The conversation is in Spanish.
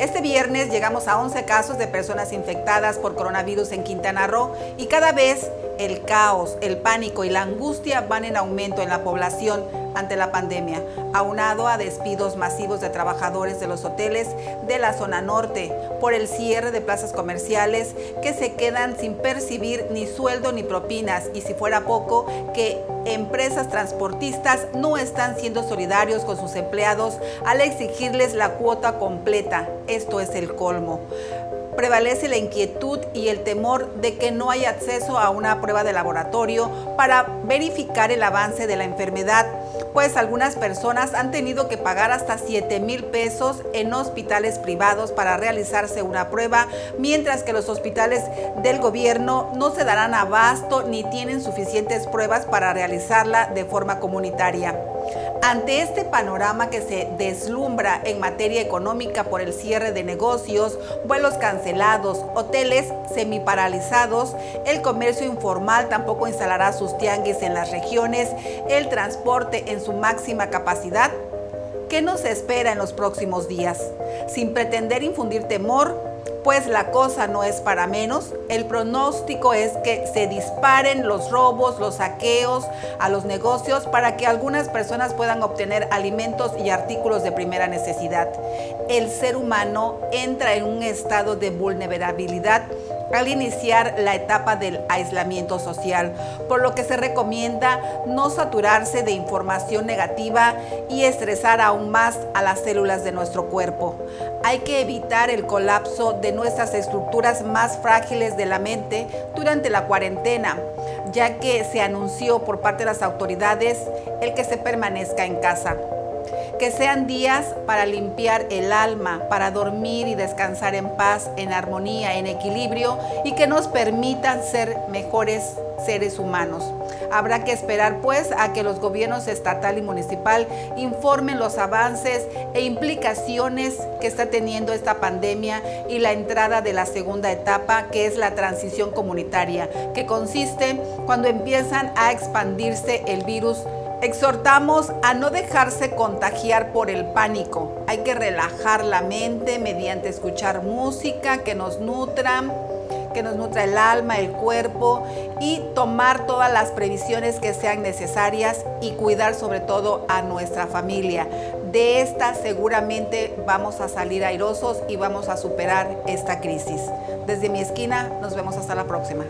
Este viernes llegamos a 11 casos de personas infectadas por coronavirus en Quintana Roo y cada vez el caos, el pánico y la angustia van en aumento en la población ante la pandemia, aunado a despidos masivos de trabajadores de los hoteles de la zona norte por el cierre de plazas comerciales que se quedan sin percibir ni sueldo ni propinas y si fuera poco que empresas transportistas no están siendo solidarios con sus empleados al exigirles la cuota completa. Esto es el colmo prevalece la inquietud y el temor de que no hay acceso a una prueba de laboratorio para verificar el avance de la enfermedad pues algunas personas han tenido que pagar hasta 7 mil pesos en hospitales privados para realizarse una prueba, mientras que los hospitales del gobierno no se darán abasto ni tienen suficientes pruebas para realizarla de forma comunitaria. Ante este panorama que se deslumbra en materia económica por el cierre de negocios, vuelos cancelados, hoteles semiparalizados, el comercio informal tampoco instalará sus tianguis en las regiones, el transporte en su máxima capacidad, ¿qué nos espera en los próximos días? Sin pretender infundir temor, pues la cosa no es para menos. El pronóstico es que se disparen los robos, los saqueos a los negocios para que algunas personas puedan obtener alimentos y artículos de primera necesidad. El ser humano entra en un estado de vulnerabilidad al iniciar la etapa del aislamiento social, por lo que se recomienda no saturarse de información negativa y estresar aún más a las células de nuestro cuerpo. Hay que evitar el colapso de nuestras estructuras más frágiles de la mente durante la cuarentena, ya que se anunció por parte de las autoridades el que se permanezca en casa que sean días para limpiar el alma, para dormir y descansar en paz, en armonía, en equilibrio y que nos permitan ser mejores seres humanos. Habrá que esperar pues a que los gobiernos estatal y municipal informen los avances e implicaciones que está teniendo esta pandemia y la entrada de la segunda etapa que es la transición comunitaria, que consiste cuando empiezan a expandirse el virus Exhortamos a no dejarse contagiar por el pánico. Hay que relajar la mente mediante escuchar música que nos nutra, que nos nutra el alma, el cuerpo y tomar todas las previsiones que sean necesarias y cuidar sobre todo a nuestra familia. De esta seguramente vamos a salir airosos y vamos a superar esta crisis. Desde mi esquina nos vemos hasta la próxima.